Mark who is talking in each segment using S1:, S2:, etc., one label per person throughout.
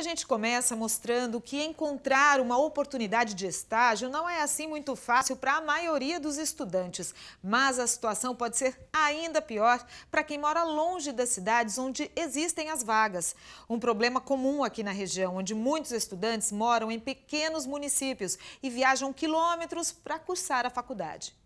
S1: a gente começa mostrando que encontrar uma oportunidade de estágio não é assim muito fácil para a maioria dos estudantes, mas a situação pode ser ainda pior para quem mora longe das cidades onde existem as vagas. Um problema comum aqui na região, onde muitos estudantes moram em pequenos municípios e viajam quilômetros para cursar a faculdade.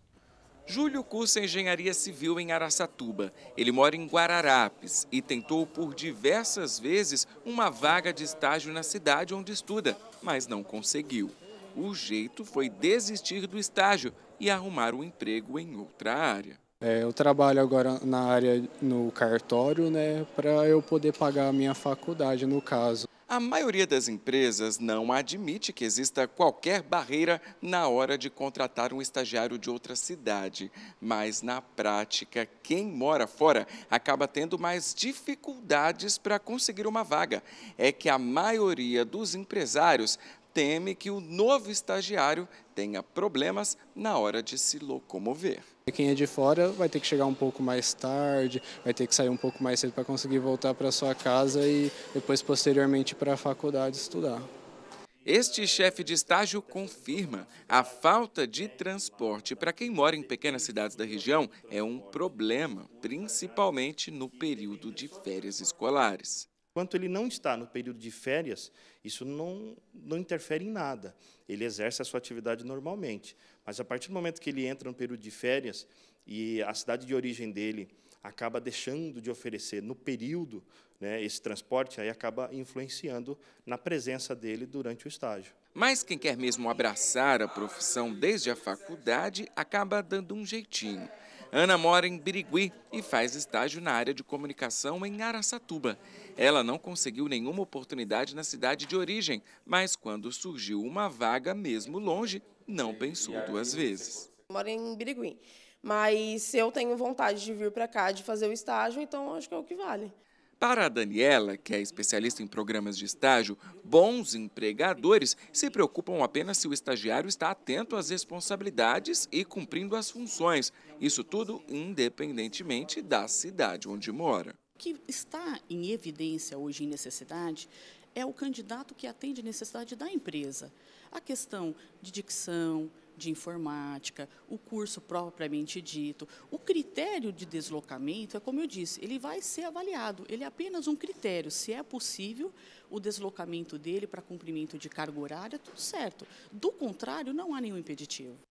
S2: Júlio cursa Engenharia Civil em Araçatuba. Ele mora em Guararapes e tentou por diversas vezes uma vaga de estágio na cidade onde estuda, mas não conseguiu. O jeito foi desistir do estágio e arrumar um emprego em outra área.
S3: É, eu trabalho agora na área no cartório, né, para eu poder pagar a minha faculdade, no caso.
S2: A maioria das empresas não admite que exista qualquer barreira na hora de contratar um estagiário de outra cidade. Mas, na prática, quem mora fora acaba tendo mais dificuldades para conseguir uma vaga. É que a maioria dos empresários teme que o novo estagiário tenha problemas na hora de se locomover.
S3: Quem é de fora vai ter que chegar um pouco mais tarde, vai ter que sair um pouco mais cedo para conseguir voltar para sua casa e depois posteriormente para a faculdade estudar.
S2: Este chefe de estágio confirma a falta de transporte para quem mora em pequenas cidades da região é um problema, principalmente no período de férias escolares.
S4: Enquanto ele não está no período de férias, isso não, não interfere em nada. Ele exerce a sua atividade normalmente. Mas a partir do momento que ele entra no período de férias e a cidade de origem dele acaba deixando de oferecer no período né, esse transporte, aí acaba influenciando na presença dele durante o estágio.
S2: Mas quem quer mesmo abraçar a profissão desde a faculdade acaba dando um jeitinho. Ana mora em Birigui e faz estágio na área de comunicação em Araçatuba. Ela não conseguiu nenhuma oportunidade na cidade de origem, mas quando surgiu uma vaga mesmo longe, não pensou duas vezes.
S5: Moro em Birigui, mas eu tenho vontade de vir para cá, de fazer o estágio, então acho que é o que vale.
S2: Para a Daniela, que é especialista em programas de estágio, bons empregadores se preocupam apenas se o estagiário está atento às responsabilidades e cumprindo as funções. Isso tudo independentemente da cidade onde mora.
S6: O que está em evidência hoje em necessidade é o candidato que atende necessidade da empresa. A questão de dicção, de informática, o curso propriamente dito. O critério de deslocamento é como eu disse, ele vai ser avaliado, ele é apenas um critério. Se é possível o deslocamento dele para cumprimento de carga horária, tudo certo. Do contrário, não há nenhum impeditivo.